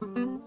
Mm-hmm.